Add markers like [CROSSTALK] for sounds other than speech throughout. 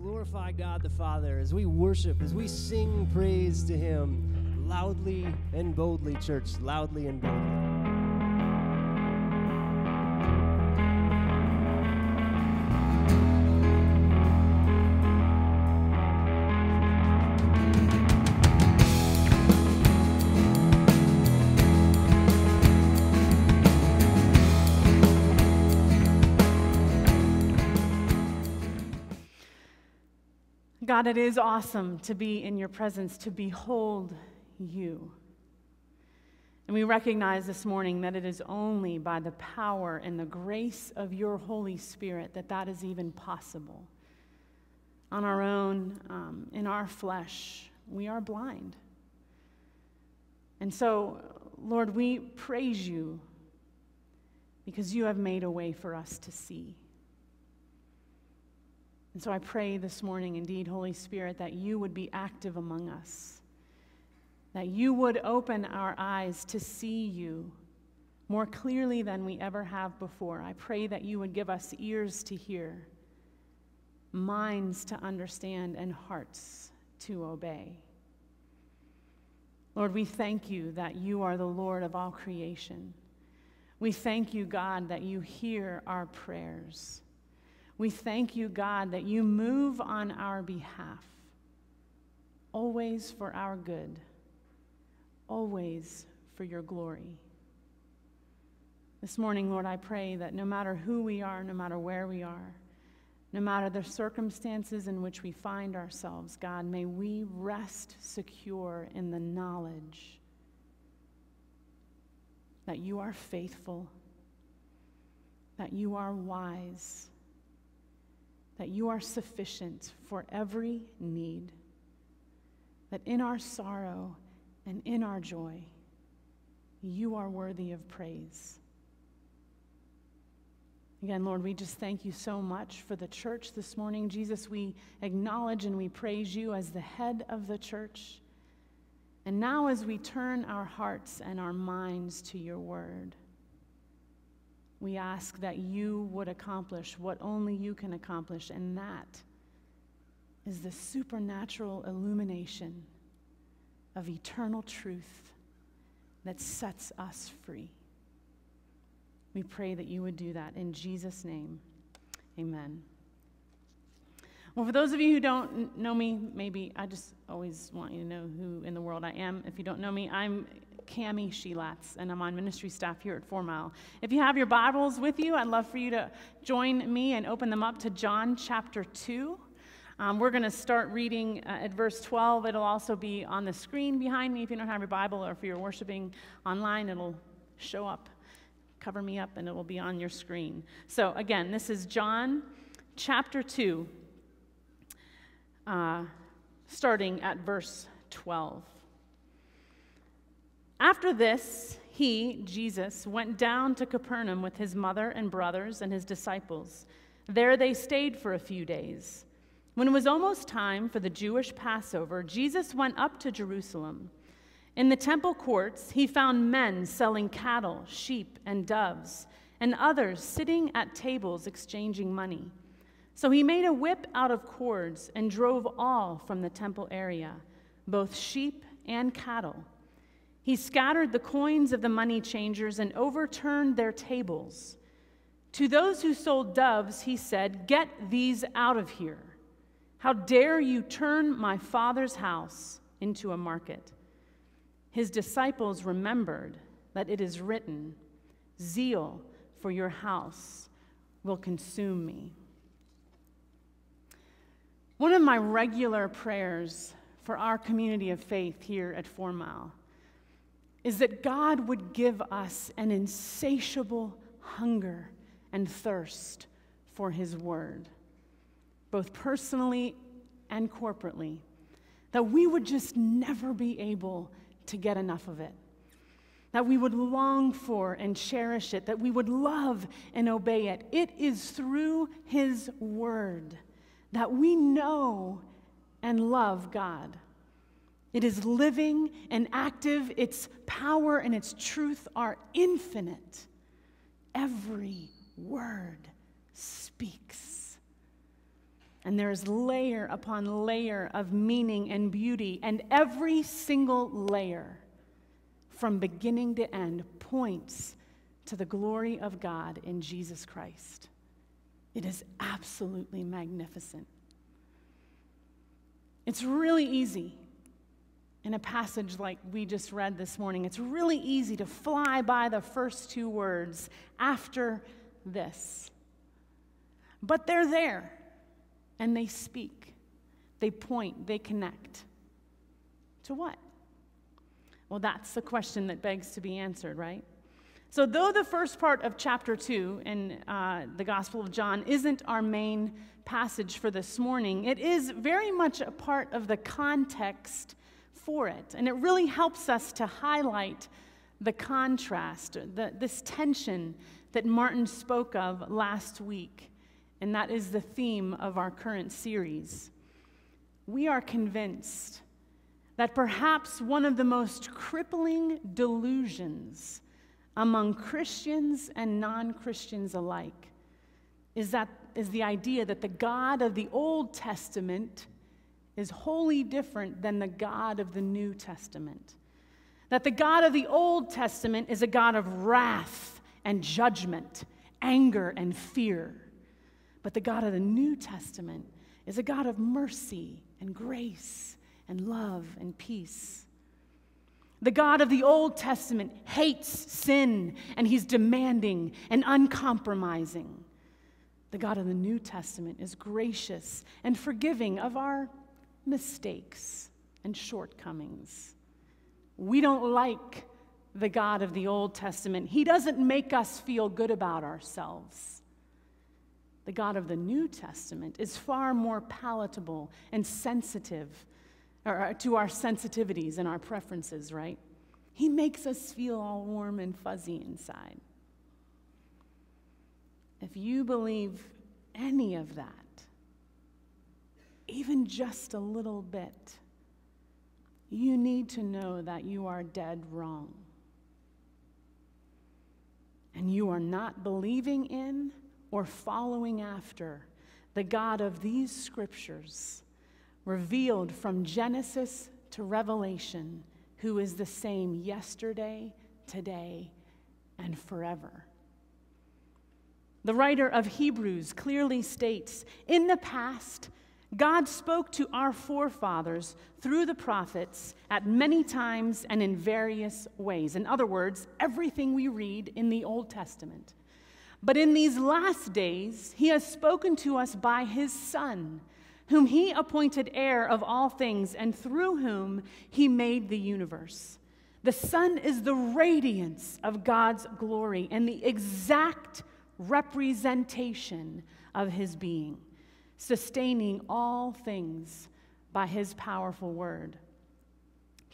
glorify God the Father, as we worship, as we sing praise to Him loudly and boldly, church, loudly and boldly. God, it is awesome to be in your presence, to behold you. And we recognize this morning that it is only by the power and the grace of your Holy Spirit that that is even possible. On our own, um, in our flesh, we are blind. And so, Lord, we praise you because you have made a way for us to see. And so I pray this morning, indeed, Holy Spirit, that you would be active among us, that you would open our eyes to see you more clearly than we ever have before. I pray that you would give us ears to hear, minds to understand, and hearts to obey. Lord, we thank you that you are the Lord of all creation. We thank you, God, that you hear our prayers. We thank you, God, that you move on our behalf, always for our good, always for your glory. This morning, Lord, I pray that no matter who we are, no matter where we are, no matter the circumstances in which we find ourselves, God, may we rest secure in the knowledge that you are faithful, that you are wise that you are sufficient for every need, that in our sorrow and in our joy, you are worthy of praise. Again, Lord, we just thank you so much for the church this morning. Jesus, we acknowledge and we praise you as the head of the church. And now, as we turn our hearts and our minds to your word, we ask that you would accomplish what only you can accomplish, and that is the supernatural illumination of eternal truth that sets us free. We pray that you would do that in Jesus' name. Amen. Well, for those of you who don't know me, maybe I just always want you to know who in the world I am. If you don't know me, I'm Cami Shelatz, and I'm on ministry staff here at Four Mile. If you have your Bibles with you, I'd love for you to join me and open them up to John chapter 2. Um, we're going to start reading uh, at verse 12. It'll also be on the screen behind me if you don't have your Bible, or if you're worshiping online, it'll show up. Cover me up, and it will be on your screen. So, again, this is John chapter 2, uh, starting at verse 12. After this, he, Jesus, went down to Capernaum with his mother and brothers and his disciples. There they stayed for a few days. When it was almost time for the Jewish Passover, Jesus went up to Jerusalem. In the temple courts, he found men selling cattle, sheep, and doves, and others sitting at tables exchanging money. So he made a whip out of cords and drove all from the temple area, both sheep and cattle he scattered the coins of the money changers and overturned their tables. To those who sold doves, he said, Get these out of here. How dare you turn my father's house into a market? His disciples remembered that it is written, Zeal for your house will consume me. One of my regular prayers for our community of faith here at Four Mile is that God would give us an insatiable hunger and thirst for His Word, both personally and corporately, that we would just never be able to get enough of it. That we would long for and cherish it, that we would love and obey it. It is through His Word that we know and love God. It is living and active. Its power and its truth are infinite. Every word speaks. And there's layer upon layer of meaning and beauty, and every single layer, from beginning to end, points to the glory of God in Jesus Christ. It is absolutely magnificent. It's really easy in a passage like we just read this morning. It's really easy to fly by the first two words after this. But they're there and they speak, they point, they connect. To what? Well, that's the question that begs to be answered, right? So, though the first part of chapter 2 in uh, the Gospel of John isn't our main passage for this morning, it is very much a part of the context for it. And it really helps us to highlight the contrast, the, this tension that Martin spoke of last week. And that is the theme of our current series. We are convinced that perhaps one of the most crippling delusions among Christians and non Christians alike is, that, is the idea that the God of the Old Testament is wholly different than the God of the New Testament. That the God of the Old Testament is a God of wrath and judgment, anger and fear. But the God of the New Testament is a God of mercy and grace and love and peace. The God of the Old Testament hates sin and he's demanding and uncompromising. The God of the New Testament is gracious and forgiving of our mistakes and shortcomings. We don't like the God of the Old Testament. He doesn't make us feel good about ourselves. The God of the New Testament is far more palatable and sensitive or uh, to our sensitivities and our preferences, right? He makes us feel all warm and fuzzy inside. If you believe any of that, even just a little bit, you need to know that you are dead wrong. And you are not believing in or following after the God of these scriptures, revealed from Genesis to Revelation, who is the same yesterday, today, and forever. The writer of Hebrews clearly states In the past, God spoke to our forefathers through the prophets at many times and in various ways. In other words, everything we read in the Old Testament. But in these last days, he has spoken to us by his Son, whom he appointed heir of all things, and through whom he made the universe. The Son is the radiance of God's glory and the exact representation of his being sustaining all things by his powerful word.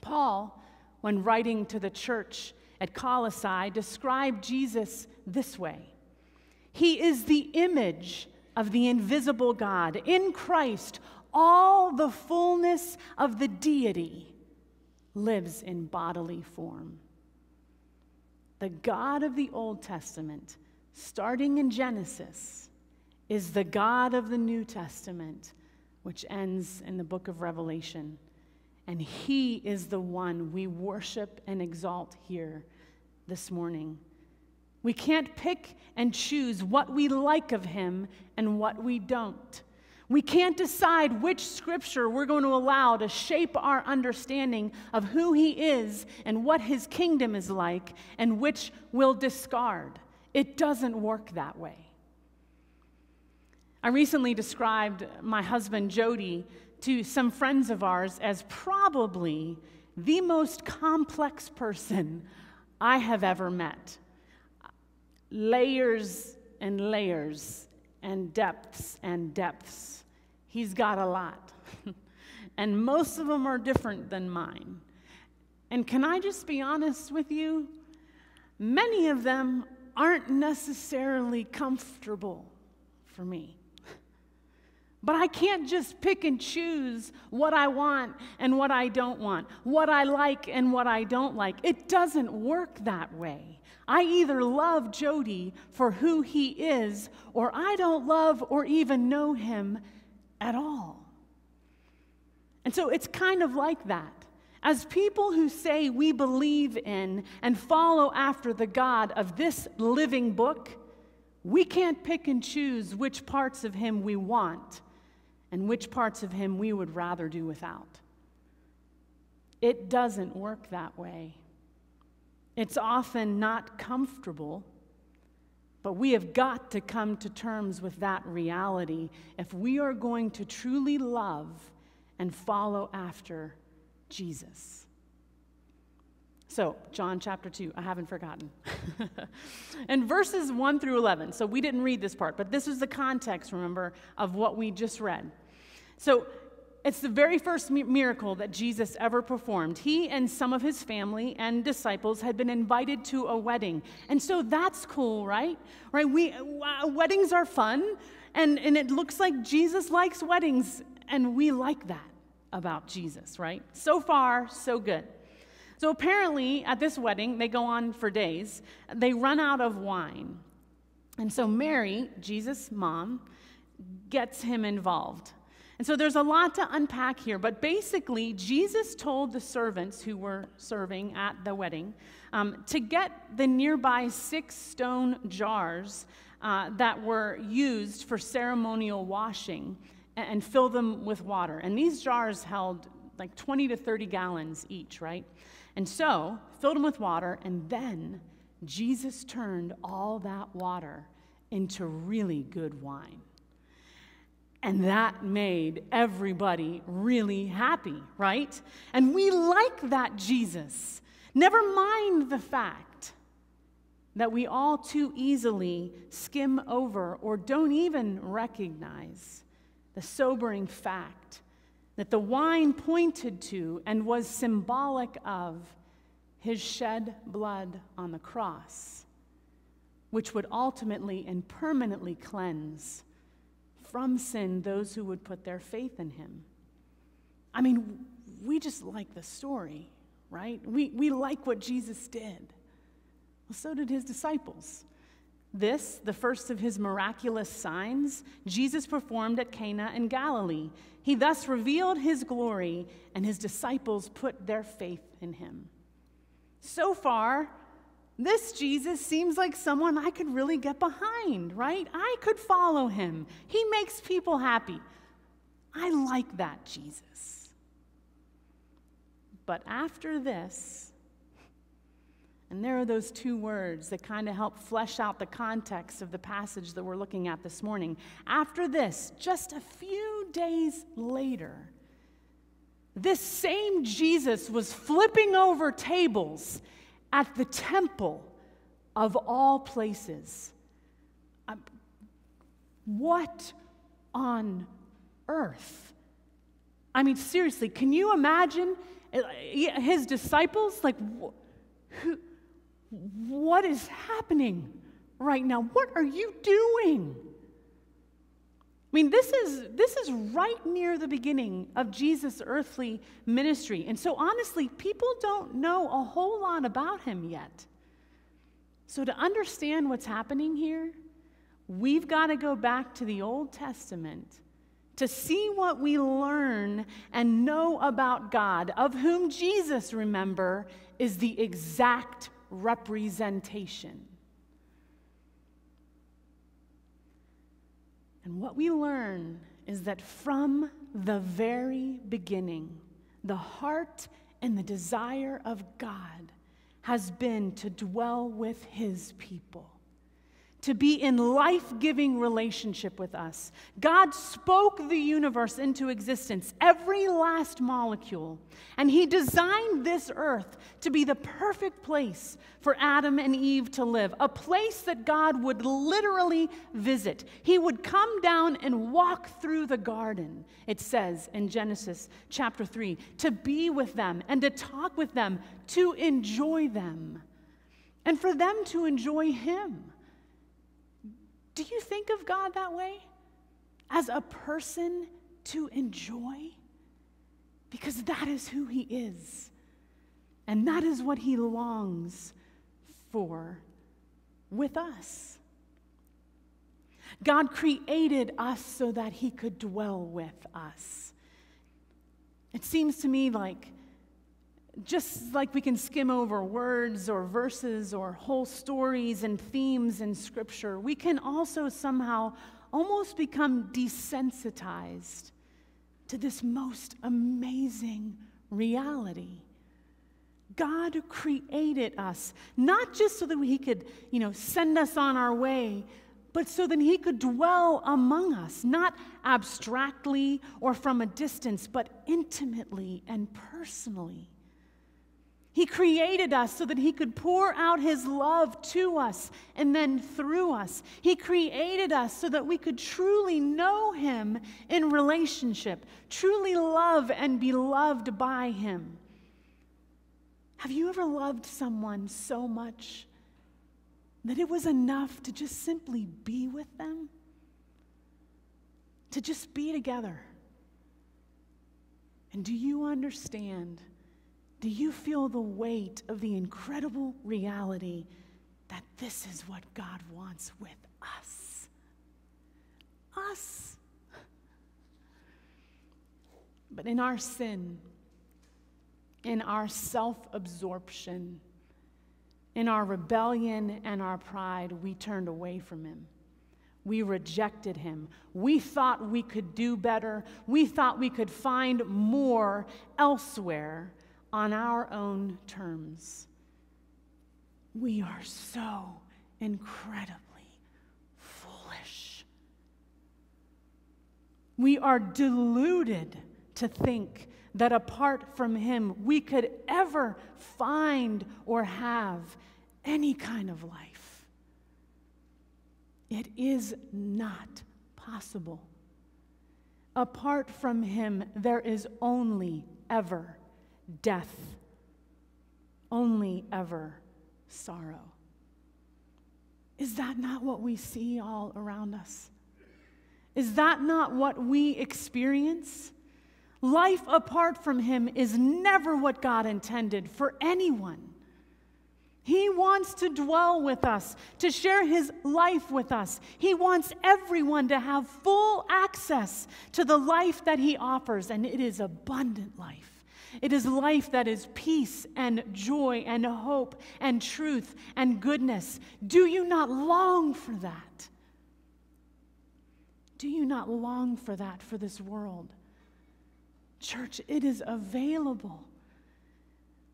Paul, when writing to the church at Colossae, described Jesus this way He is the image of the invisible God. In Christ, all the fullness of the deity lives in bodily form. The God of the Old Testament, starting in Genesis, is the God of the New Testament, which ends in the book of Revelation. And He is the one we worship and exalt here this morning. We can't pick and choose what we like of Him and what we don't. We can't decide which scripture we're going to allow to shape our understanding of who He is and what His kingdom is like, and which we'll discard. It doesn't work that way. I recently described my husband, Jody, to some friends of ours as probably the most complex person I have ever met. Layers and layers and depths and depths. He's got a lot. [LAUGHS] and most of them are different than mine. And can I just be honest with you? Many of them aren't necessarily comfortable for me. But I can't just pick and choose what I want and what I don't want, what I like and what I don't like. It doesn't work that way. I either love Jody for who he is, or I don't love or even know him at all. And so it's kind of like that. As people who say we believe in and follow after the God of this living book, we can't pick and choose which parts of Him we want and which parts of Him we would rather do without. It doesn't work that way. It's often not comfortable, but we have got to come to terms with that reality if we are going to truly love and follow after Jesus. So, John chapter 2, I haven't forgotten. [LAUGHS] and verses 1 through 11. So, we didn't read this part, but this is the context, remember, of what we just read. So, it's the very first miracle that Jesus ever performed. He and some of his family and disciples had been invited to a wedding. And so that's cool, right? Right? We uh, weddings are fun, and, and it looks like Jesus likes weddings, and we like that about Jesus, right? So far, so good. So apparently, at this wedding, they go on for days, they run out of wine. And so Mary, Jesus' mom, gets him involved. And so there's a lot to unpack here, but basically, Jesus told the servants who were serving at the wedding um, to get the nearby six stone jars uh, that were used for ceremonial washing and, and fill them with water. And these jars held like 20 to 30 gallons each, right? And so, filled them with water, and then Jesus turned all that water into really good wine. And that made everybody really happy, right? And we like that Jesus. Never mind the fact that we all too easily skim over or don't even recognize the sobering fact that the wine pointed to and was symbolic of his shed blood on the cross, which would ultimately and permanently cleanse from sin those who would put their faith in him. I mean, we just like the story, right? We, we like what Jesus did. Well, so did his disciples. This, the first of his miraculous signs, Jesus performed at Cana in Galilee. He thus revealed his glory, and his disciples put their faith in him. So far, this Jesus seems like someone I could really get behind, right? I could follow him. He makes people happy. I like that Jesus. But after this, and there are those two words that kind of help flesh out the context of the passage that we're looking at this morning. After this, just a few days later, this same Jesus was flipping over tables at the temple of all places. Um, what on earth? I mean, seriously, can you imagine uh, his disciples? Like, who? What is happening right now? What are you doing? I mean, this is, this is right near the beginning of Jesus' earthly ministry. And so, honestly, people don't know a whole lot about him yet. So, to understand what's happening here, we've got to go back to the Old Testament to see what we learn and know about God, of whom Jesus, remember, is the exact representation. And what we learn is that from the very beginning, the heart and the desire of God has been to dwell with his people to be in life giving relationship with us. God spoke the universe into existence, every last molecule, and He designed this earth to be the perfect place for Adam and Eve to live, a place that God would literally visit. He would come down and walk through the garden, it says in Genesis chapter 3, to be with them and to talk with them, to enjoy them, and for them to enjoy Him. Do you think of God that way? As a person to enjoy? Because that is who He is. And that is what He longs for with us. God created us so that He could dwell with us. It seems to me like just like we can skim over words or verses or whole stories and themes in Scripture, we can also somehow almost become desensitized to this most amazing reality. God created us, not just so that He could, you know, send us on our way, but so that He could dwell among us, not abstractly or from a distance, but intimately and personally. He created us so that He could pour out His love to us and then through us. He created us so that we could truly know Him in relationship, truly love and be loved by Him. Have you ever loved someone so much that it was enough to just simply be with them? To just be together? And do you understand? Do you feel the weight of the incredible reality that this is what God wants with us? Us. But in our sin, in our self absorption, in our rebellion and our pride, we turned away from Him. We rejected him. We thought we could do better. We thought we could find more elsewhere on our own terms. We are so incredibly foolish. We are deluded to think that apart from Him, we could ever find or have any kind of life. It is not possible. Apart from Him, there is only ever death, only ever sorrow. Is that not what we see all around us? Is that not what we experience? Life apart from Him is never what God intended for anyone. He wants to dwell with us, to share His life with us. He wants everyone to have full access to the life that He offers, and it is abundant life. It is life that is peace and joy and hope and truth and goodness. Do you not long for that? Do you not long for that for this world? Church, it is available.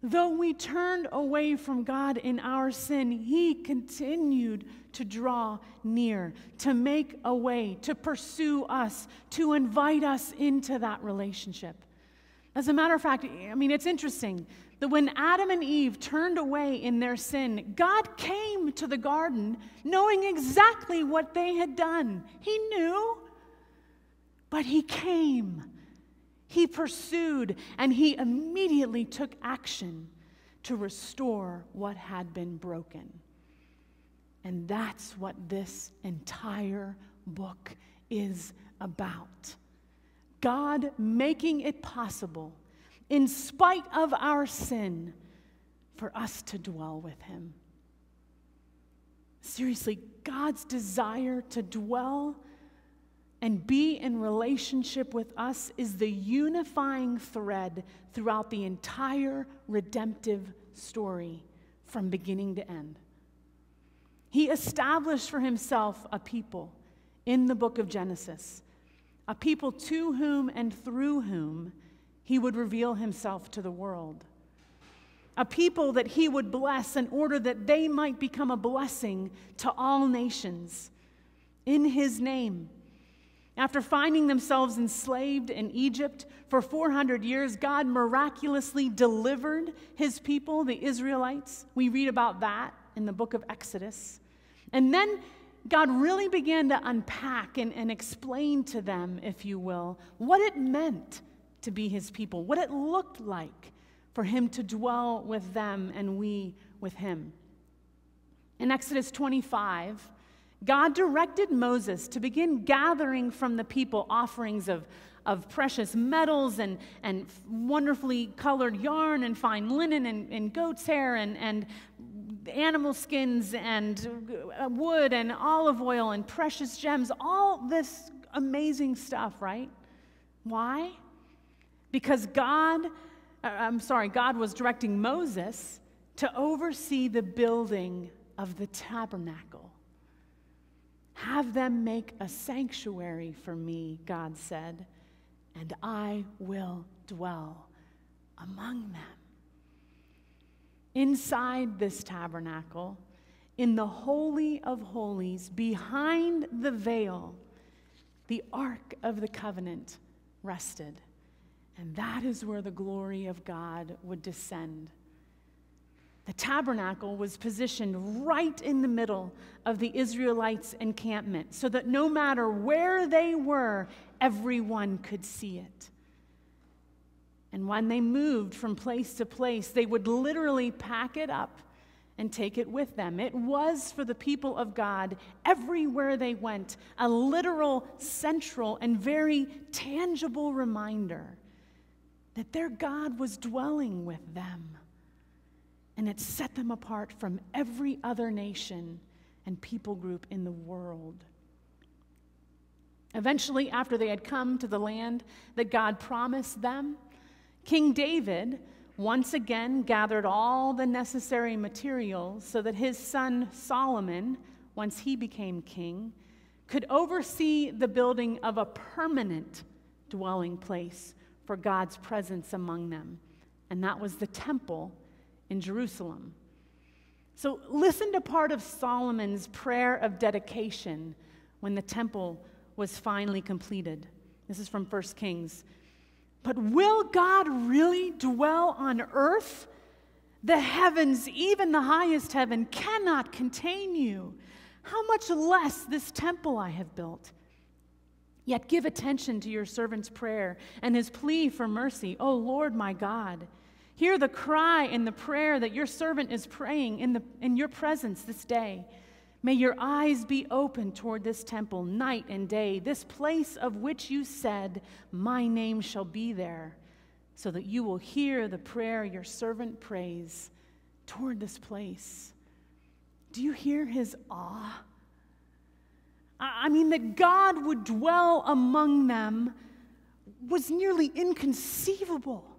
Though we turned away from God in our sin, He continued to draw near, to make a way, to pursue us, to invite us into that relationship. As a matter of fact, I mean, it's interesting that when Adam and Eve turned away in their sin, God came to the garden knowing exactly what they had done. He knew, but He came. He pursued, and He immediately took action to restore what had been broken. And that's what this entire book is about. God making it possible, in spite of our sin, for us to dwell with Him. Seriously, God's desire to dwell and be in relationship with us is the unifying thread throughout the entire redemptive story from beginning to end. He established for himself a people in the book of Genesis a people to whom and through whom he would reveal himself to the world. A people that he would bless in order that they might become a blessing to all nations in his name. After finding themselves enslaved in Egypt for 400 years, God miraculously delivered his people, the Israelites. We read about that in the book of Exodus. And then God really began to unpack and, and explain to them, if you will, what it meant to be his people, what it looked like for him to dwell with them and we with him. In Exodus 25, God directed Moses to begin gathering from the people offerings of, of precious metals and, and wonderfully colored yarn and fine linen and, and goat's hair and, and animal skins and uh, wood and olive oil and precious gems, all this amazing stuff, right? Why? Because God, uh, I'm sorry, God was directing Moses to oversee the building of the tabernacle. Have them make a sanctuary for me, God said, and I will dwell among them. Inside this tabernacle, in the Holy of Holies, behind the veil, the Ark of the Covenant rested. And that is where the glory of God would descend. The tabernacle was positioned right in the middle of the Israelites' encampment so that no matter where they were, everyone could see it. And when they moved from place to place, they would literally pack it up and take it with them. It was for the people of God everywhere they went a literal, central, and very tangible reminder that their God was dwelling with them and it set them apart from every other nation and people group in the world. Eventually, after they had come to the land that God promised them, King David once again gathered all the necessary materials so that his son Solomon, once he became king, could oversee the building of a permanent dwelling place for God's presence among them. And that was the temple in Jerusalem. So, listen to part of Solomon's prayer of dedication when the temple was finally completed. This is from 1 Kings. But will God really dwell on earth? The heavens, even the highest heaven, cannot contain you. How much less this temple I have built? Yet give attention to your servant's prayer and his plea for mercy. O Lord my God, Hear the cry and the prayer that your servant is praying in, the, in your presence this day. May your eyes be open toward this temple night and day, this place of which you said, My name shall be there, so that you will hear the prayer your servant prays toward this place. Do you hear his awe? I mean, that God would dwell among them was nearly inconceivable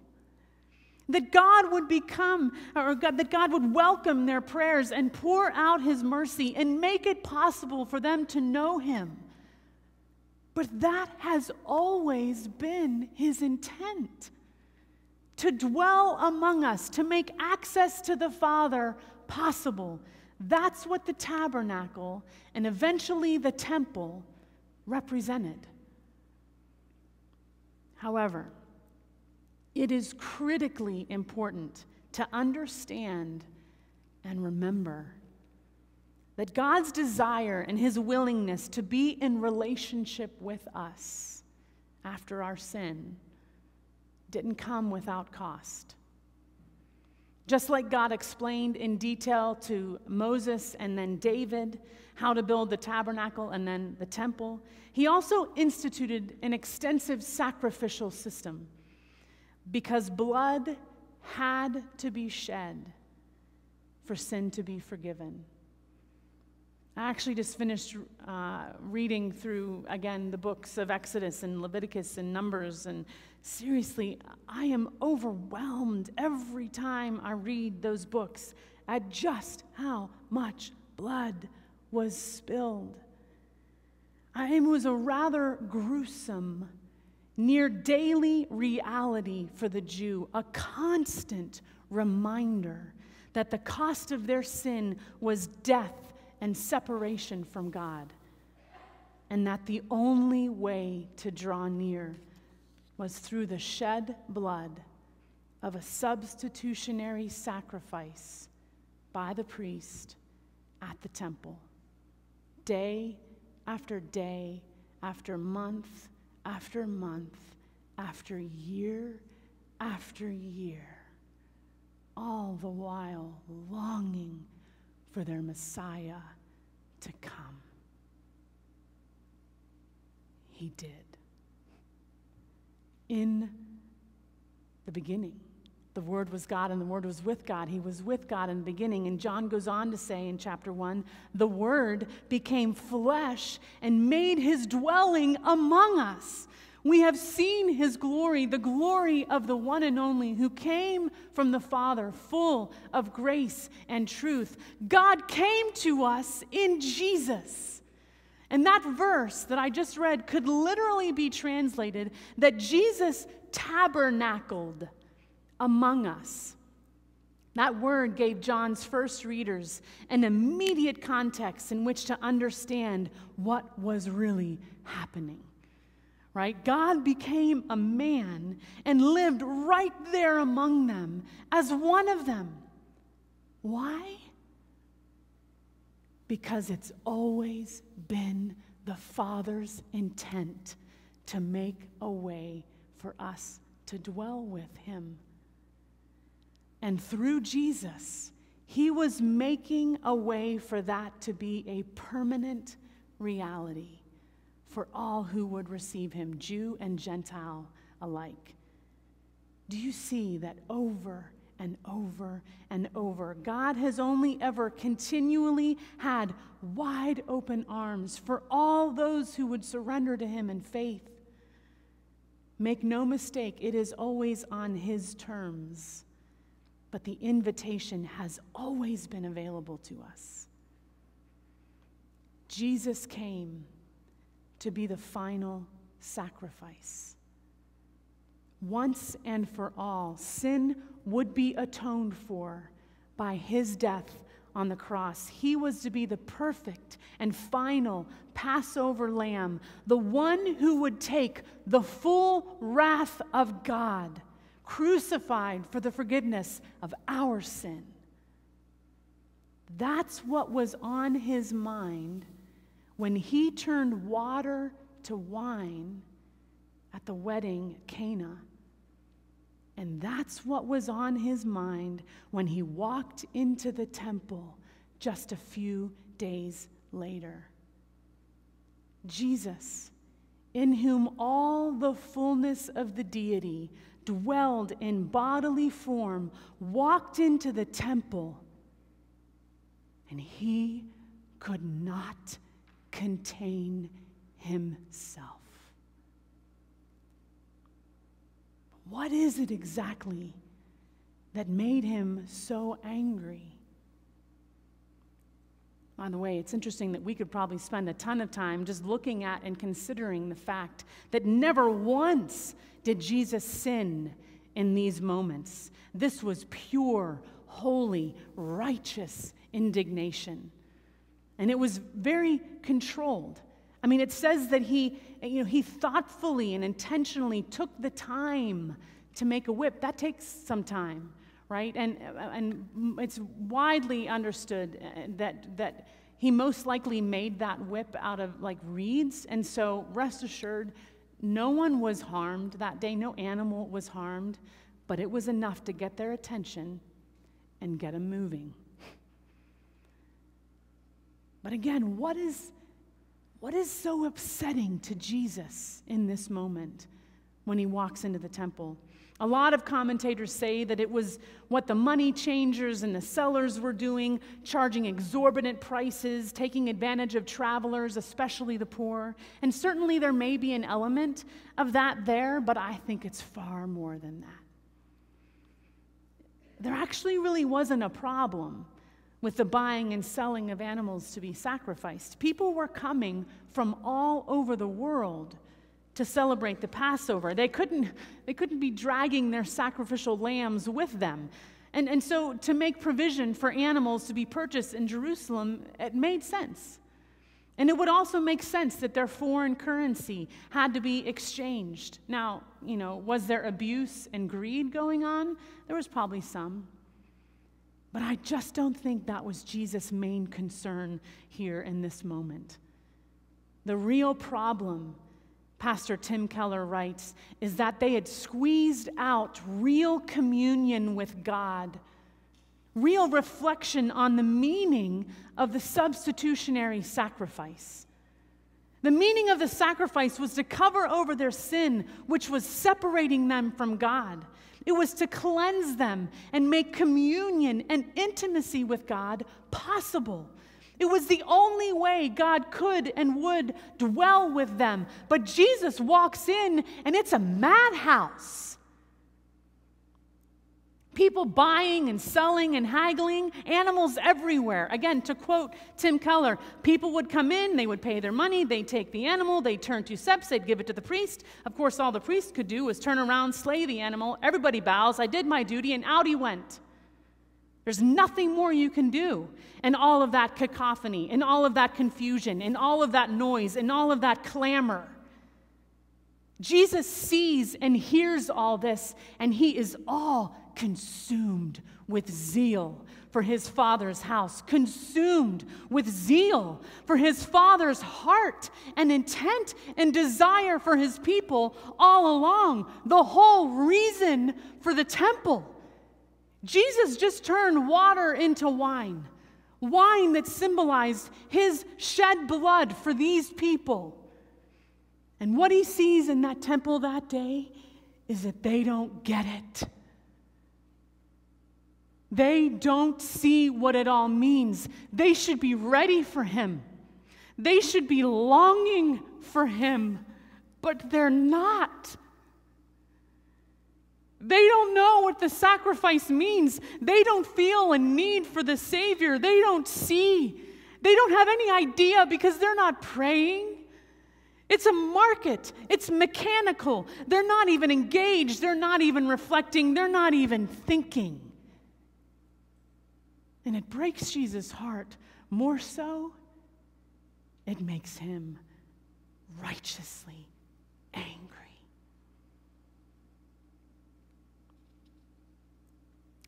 that God would become, or God, that God would welcome their prayers and pour out His mercy and make it possible for them to know Him. But that has always been His intent to dwell among us, to make access to the Father possible. That's what the tabernacle and eventually the temple represented. However, it is critically important to understand and remember that God's desire and his willingness to be in relationship with us after our sin didn't come without cost. Just like God explained in detail to Moses and then David how to build the tabernacle and then the temple, he also instituted an extensive sacrificial system because blood had to be shed for sin to be forgiven. I actually just finished uh, reading through again the books of Exodus and Leviticus and Numbers, and seriously, I am overwhelmed every time I read those books at just how much blood was spilled. I, it was a rather gruesome near daily reality for the Jew, a constant reminder that the cost of their sin was death and separation from God, and that the only way to draw near was through the shed blood of a substitutionary sacrifice by the priest at the temple, day after day after month after month, after year after year, all the while longing for their Messiah to come. He did. In the beginning, The Word was God, and the Word was with God. He was with God in the beginning. And John goes on to say in chapter 1 the Word became flesh and made his dwelling among us. We have seen his glory, the glory of the one and only who came from the Father, full of grace and truth. God came to us in Jesus. And that verse that I just read could literally be translated that Jesus tabernacled among us. That word gave John's first readers an immediate context in which to understand what was really happening right? God became a man and lived right there among them as one of them. Why? Because it's always been the Father's intent to make a way for us to dwell with Him. And through Jesus, He was making a way for that to be a permanent reality for all who would receive him, Jew and Gentile alike. Do you see that over and over and over? God has only ever continually had wide open arms for all those who would surrender to him in faith. Make no mistake, it is always on his terms, but the invitation has always been available to us. Jesus came to be the final sacrifice. Once and for all, sin would be atoned for by his death on the cross. He was to be the perfect and final Passover lamb, the one who would take the full wrath of God, crucified for the forgiveness of our sin. That's what was on his mind when he turned water to wine at the wedding Cana. And that's what was on his mind when he walked into the temple just a few days later. Jesus, in whom all the fullness of the deity dwelled in bodily form, walked into the temple, and he could not contain himself. What is it exactly that made him so angry? By the way, it's interesting that we could probably spend a ton of time just looking at and considering the fact that never once did Jesus sin in these moments. This was pure, holy, righteous indignation. And it was very controlled. I mean, it says that he, you know, he thoughtfully and intentionally took the time to make a whip. That takes some time, right? And, and it's widely understood uh, that, that he most likely made that whip out of like reeds. And so, rest assured, no one was harmed that day, no animal was harmed, but it was enough to get their attention and get them moving. But again, what is, what is so upsetting to Jesus in this moment when he walks into the temple? A lot of commentators say that it was what the money changers and the sellers were doing, charging exorbitant prices, taking advantage of travelers, especially the poor. And certainly there may be an element of that there, but I think it's far more than that. There actually really wasn't a problem with the buying and selling of animals to be sacrificed. People were coming from all over the world to celebrate the Passover. They couldn't, they couldn't be dragging their sacrificial lambs with them. And, and so, to make provision for animals to be purchased in Jerusalem, it made sense. And it would also make sense that their foreign currency had to be exchanged. Now, you know, was there abuse and greed going on? There was probably some. But I just don't think that was Jesus' main concern here in this moment. The real problem, Pastor Tim Keller writes, is that they had squeezed out real communion with God, real reflection on the meaning of the substitutionary sacrifice. The meaning of the sacrifice was to cover over their sin, which was separating them from God. It was to cleanse them and make communion and intimacy with God possible. It was the only way God could and would dwell with them. But Jesus walks in, and it's a madhouse. People buying and selling and haggling, animals everywhere. Again, to quote Tim Keller, people would come in, they would pay their money, they'd take the animal, they'd turn two steps, they'd give it to the priest. Of course, all the priest could do was turn around, slay the animal. Everybody bows, I did my duty, and out he went. There's nothing more you can do. And all of that cacophony, and all of that confusion, and all of that noise, and all of that clamor. Jesus sees and hears all this, and he is all consumed with zeal for his father's house, consumed with zeal for his father's heart and intent and desire for his people all along, the whole reason for the temple. Jesus just turned water into wine, wine that symbolized his shed blood for these people. And what he sees in that temple that day is that they don't get it. They don't see what it all means. They should be ready for Him. They should be longing for Him, but they're not. They don't know what the sacrifice means. They don't feel a need for the Savior. They don't see. They don't have any idea because they're not praying. It's a market, it's mechanical. They're not even engaged, they're not even reflecting, they're not even thinking. And it breaks Jesus' heart. More so, it makes him righteously angry.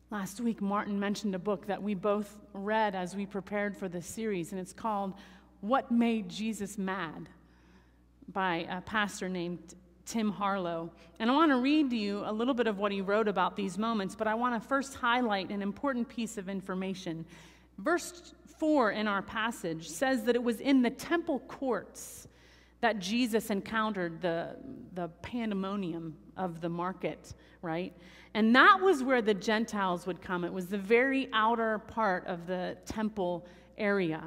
Last week, Martin mentioned a book that we both read as we prepared for this series, and it's called What Made Jesus Mad by a pastor named Tim Harlow. And I want to read to you a little bit of what he wrote about these moments, but I want to first highlight an important piece of information. Verse 4 in our passage says that it was in the temple courts that Jesus encountered the, the pandemonium of the market, right? And that was where the Gentiles would come. It was the very outer part of the temple area.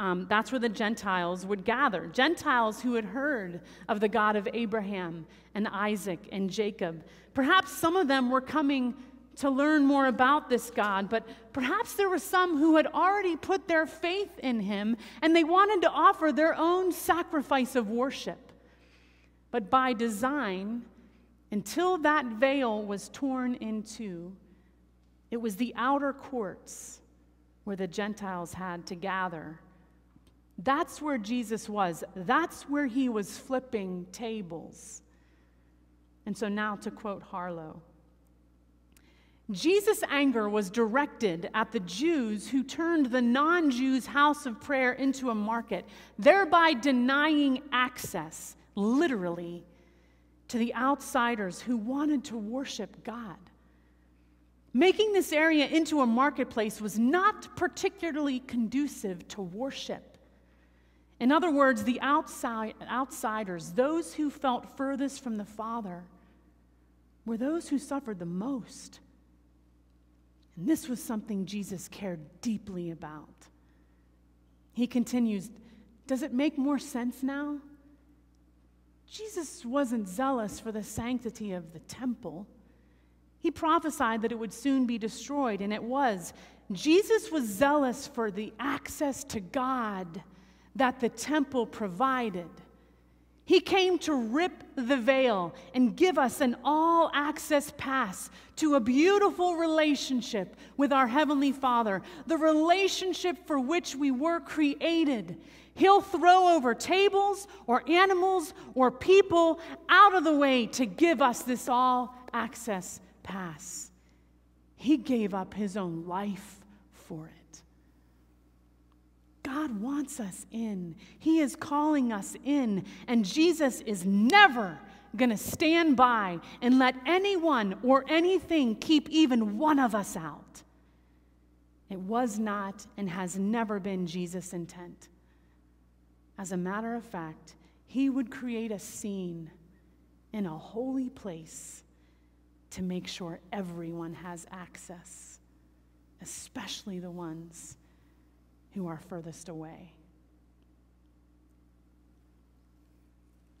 Um, that's where the Gentiles would gather. Gentiles who had heard of the God of Abraham and Isaac and Jacob. Perhaps some of them were coming to learn more about this God, but perhaps there were some who had already put their faith in him and they wanted to offer their own sacrifice of worship. But by design, until that veil was torn in two, it was the outer courts where the Gentiles had to gather that's where Jesus was. That's where he was flipping tables. And so now to quote Harlow Jesus' anger was directed at the Jews who turned the non Jews' house of prayer into a market, thereby denying access, literally, to the outsiders who wanted to worship God. Making this area into a marketplace was not particularly conducive to worship. In other words, the outside, outsiders, those who felt furthest from the Father, were those who suffered the most. And this was something Jesus cared deeply about. He continues Does it make more sense now? Jesus wasn't zealous for the sanctity of the temple. He prophesied that it would soon be destroyed, and it was. Jesus was zealous for the access to God that the temple provided. He came to rip the veil and give us an all access pass to a beautiful relationship with our Heavenly Father, the relationship for which we were created. He'll throw over tables or animals or people out of the way to give us this all access pass. He gave up His own life for it. God wants us in. He is calling us in. And Jesus is never going to stand by and let anyone or anything keep even one of us out. It was not and has never been Jesus' intent. As a matter of fact, he would create a scene in a holy place to make sure everyone has access, especially the ones who are furthest away.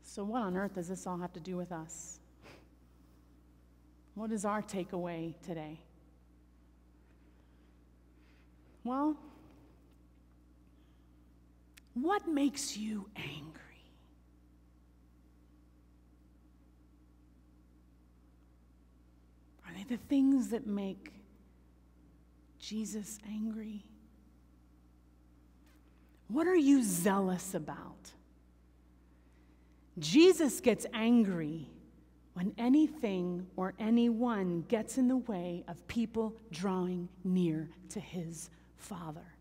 So, what on earth does this all have to do with us? What is our takeaway today? Well, what makes you angry? Are they the things that make Jesus angry? What are you zealous about? Jesus gets angry when anything or anyone gets in the way of people drawing near to his Father.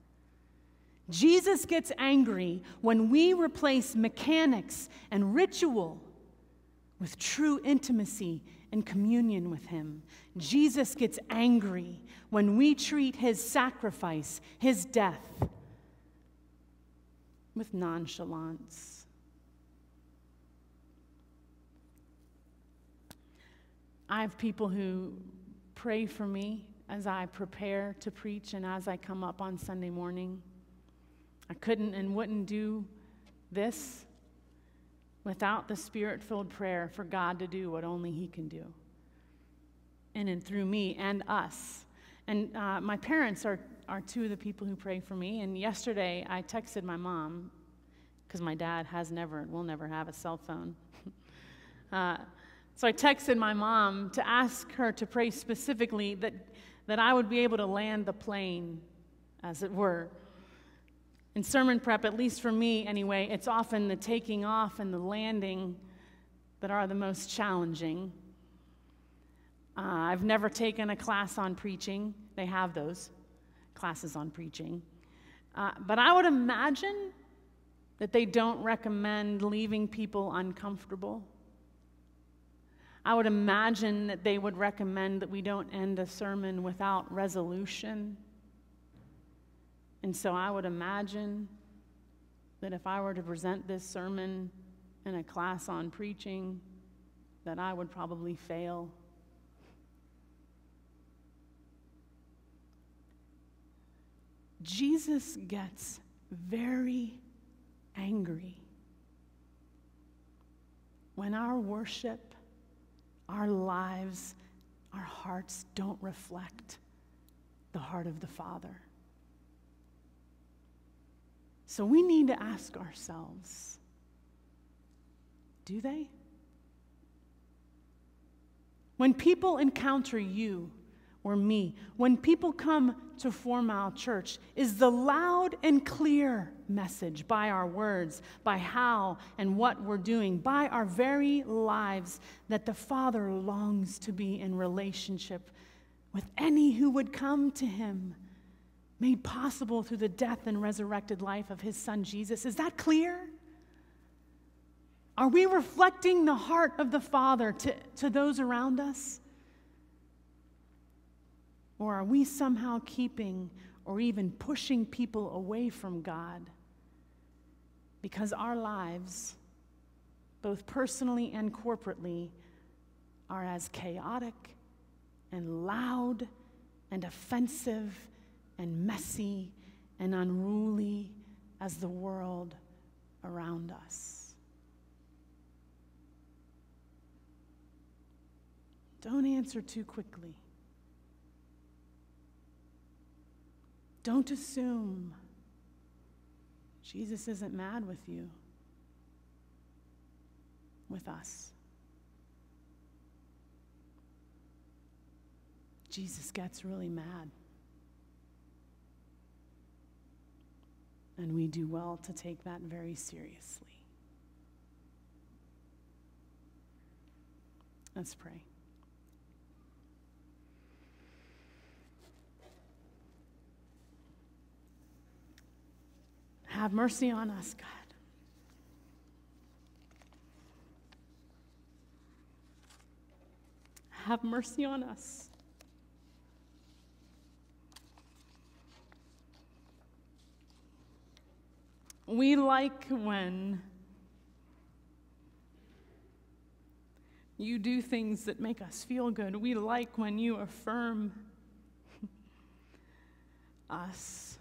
Jesus gets angry when we replace mechanics and ritual with true intimacy and communion with Him. Jesus gets angry when we treat His sacrifice, His death, with nonchalance. I have people who pray for me as I prepare to preach and as I come up on Sunday morning. I couldn't and wouldn't do this without the spirit filled prayer for God to do what only He can do. In and through me and us. And uh, my parents are, are two of the people who pray for me. And yesterday I texted my mom, because my dad has never and will never have a cell phone. [LAUGHS] uh, so I texted my mom to ask her to pray specifically that, that I would be able to land the plane, as it were. In sermon prep, at least for me anyway, it's often the taking off and the landing that are the most challenging. Uh, I've never taken a class on preaching. They have those classes on preaching. Uh, but I would imagine that they don't recommend leaving people uncomfortable. I would imagine that they would recommend that we don't end a sermon without resolution. And so I would imagine that if I were to present this sermon in a class on preaching, that I would probably fail. Jesus gets very angry when our worship, our lives, our hearts don't reflect the heart of the Father. So we need to ask ourselves do they? When people encounter you or me, when people come to Four Mile Church, is the loud and clear message by our words, by how and what we're doing, by our very lives that the Father longs to be in relationship with any who would come to Him made possible through the death and resurrected life of his son Jesus. Is that clear? Are we reflecting the heart of the Father to, to those around us? Or are we somehow keeping or even pushing people away from God because our lives, both personally and corporately, are as chaotic and loud and offensive and messy and unruly as the world around us. Don't answer too quickly. Don't assume Jesus isn't mad with you, with us. Jesus gets really mad. And we do well to take that very seriously. Let's pray. Have mercy on us, God. Have mercy on us. We like when You do things that make us feel good. We like when you affirm [LAUGHS] us.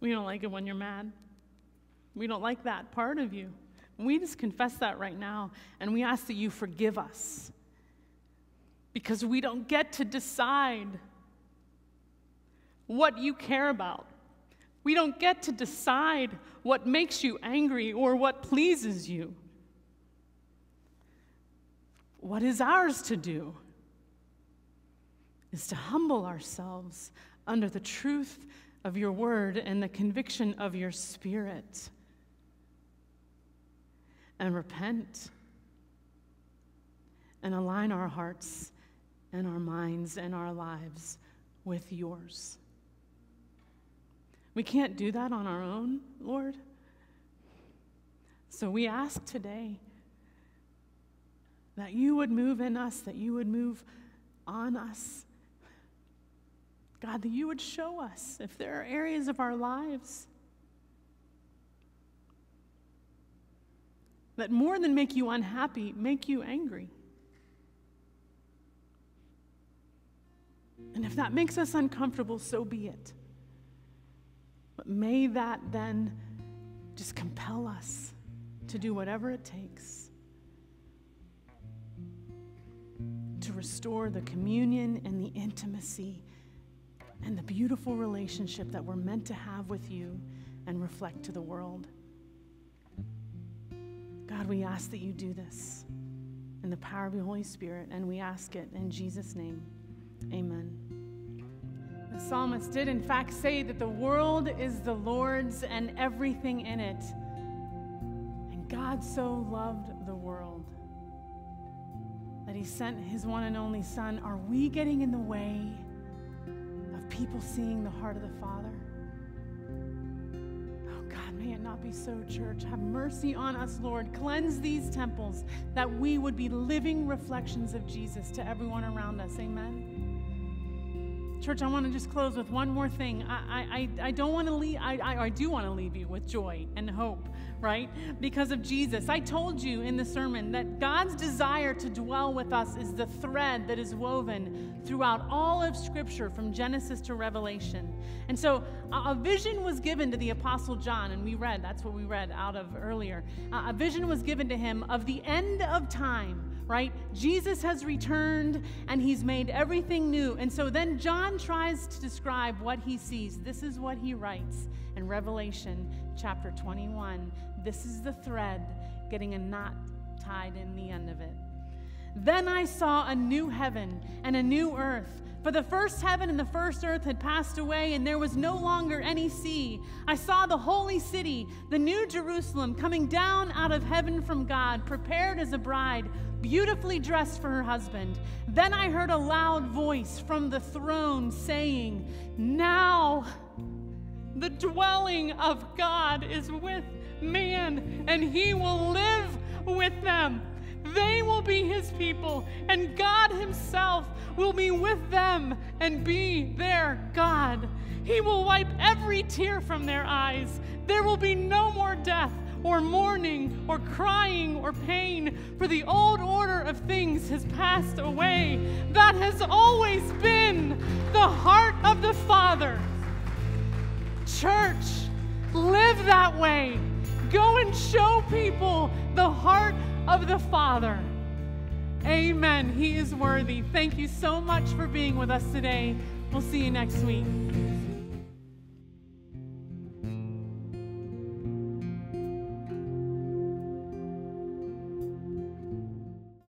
We don't like it when you're mad. We don't like that part of you. We just confess that right now, and we ask that you forgive us because we don't get to decide what you care about. We don't get to decide what makes you angry or what pleases you. What is ours to do is to humble ourselves under the truth of your word and the conviction of your spirit and repent and align our hearts and our minds and our lives with yours. We can't do that on our own, Lord. So we ask today that you would move in us, that you would move on us. God, that you would show us if there are areas of our lives that more than make you unhappy, make you angry. And if that makes us uncomfortable, so be it. But may that then just compel us to do whatever it takes to restore the communion and the intimacy and the beautiful relationship that we're meant to have with you and reflect to the world. God, we ask that you do this in the power of your Holy Spirit, and we ask it in Jesus' name. Amen. The psalmist did, in fact, say that the world is the Lord's and everything in it. And God so loved the world that he sent his one and only Son. Are we getting in the way of people seeing the heart of the Father? Oh God, may it not be so, church. Have mercy on us, Lord. Cleanse these temples that we would be living reflections of Jesus to everyone around us. Amen. Church, I want to just close with one more thing. I, I, I don't want to leave, I, I, I do want to leave you with joy and hope, right? Because of Jesus. I told you in the sermon that God's desire to dwell with us is the thread that is woven throughout all of Scripture from Genesis to Revelation. And so a vision was given to the Apostle John, and we read, that's what we read out of earlier. a vision was given to him of the end of time right? Jesus has returned and he's made everything new. And so then John tries to describe what he sees. This is what he writes in Revelation chapter 21. This is the thread getting a knot tied in the end of it. Then I saw a new heaven and a new earth. For the first heaven and the first earth had passed away, and there was no longer any sea. I saw the holy city, the new Jerusalem, coming down out of heaven from God, prepared as a bride beautifully dressed for her husband. Then I heard a loud voice from the throne saying, Now the dwelling of God is with man, and he will live with them. They will be his people, and God himself will be with them and be their God. He will wipe every tear from their eyes. There will be no more death or mourning or crying or pain, for the old order of things has passed away. That has always been the heart of the Father. Church, live that way. Go and show people the heart of the Father. Amen. He is worthy. Thank you so much for being with us today. We'll see you next week.